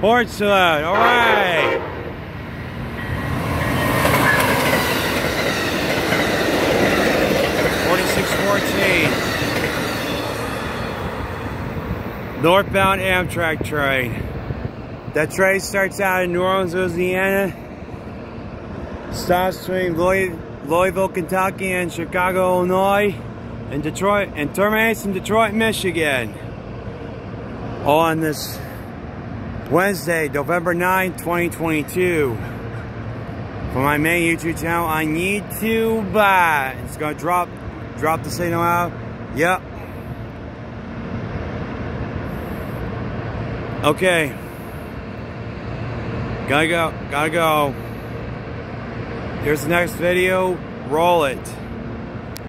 Port salute, all right. Forty-six fourteen. Northbound Amtrak train. That train starts out in New Orleans, Louisiana. Stops between Louisville, Kentucky and Chicago, Illinois. And Detroit and terminates in Detroit, Michigan. On this Wednesday, November 9, 2022. For my main YouTube channel on YouTube. Uh, it's gonna drop drop the signal out. Yep. Okay. Gotta go. Gotta go. Here's the next video. Roll it.